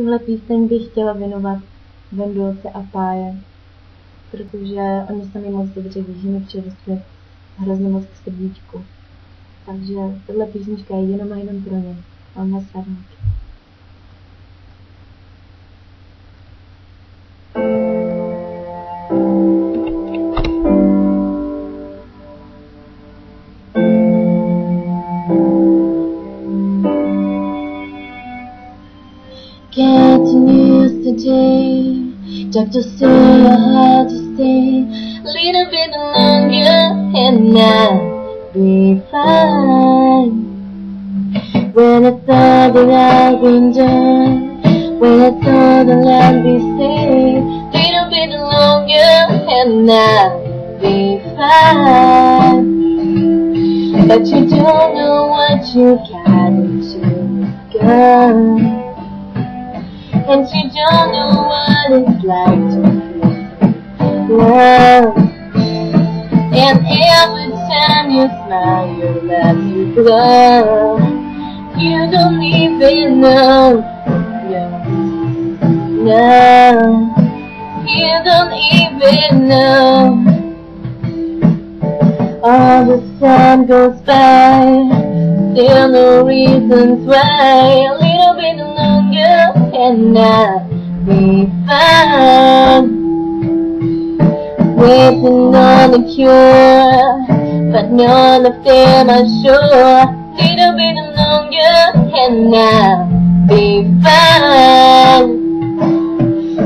tuhle píseň bych chtěla věnovat Vendulce a Páje, protože oni sami moc dobře ví, že mi přirostli hrozně moc k srdíčku. Takže tohle písnička je jenom a jenom pro ně. Mám vás used today, doctor say I have to stay a little bit longer and I'll be fine. When I thought that I'd been done, when I thought that I'd be safe, a little bit longer and I'll be fine. But you don't know what you got into gun. And you don't know what it's like to feel love. And every time you smile, you let you glow. You don't even know, no, no. You don't even know. All the time goes by, still no reasons why. A little bit and I'll be fine. Waiting on a cure, but none of them are sure. Little bit longer and I'll be fine.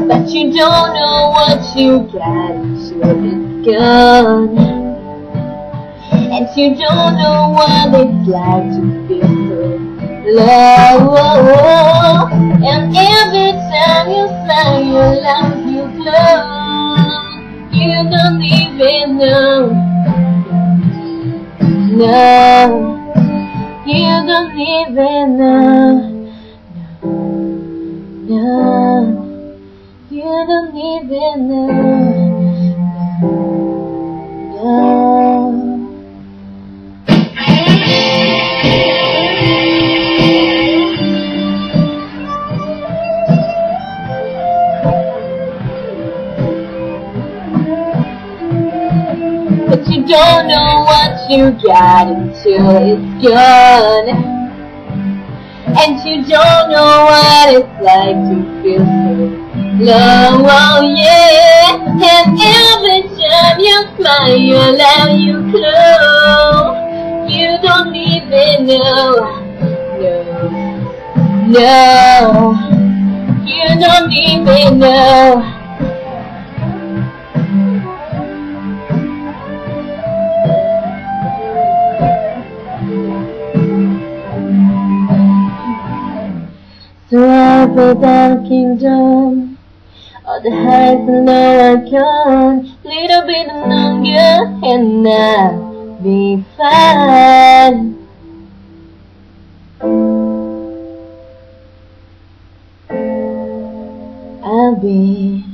But you don't know what you got until it's gone. And you don't know what it's like to feel low. And every time you smile, your love you glow. You don't even know. No, you don't even know. No, you don't even know. No. But you don't know what you got until it's gone. And you don't know what it's like to feel so low, oh yeah. And every time you smile, love you glow. You don't even know, no, no. You don't even know. Throughout the dark kingdom, all the highs and lows gone. Little bit longer and I'll be fine. I'll be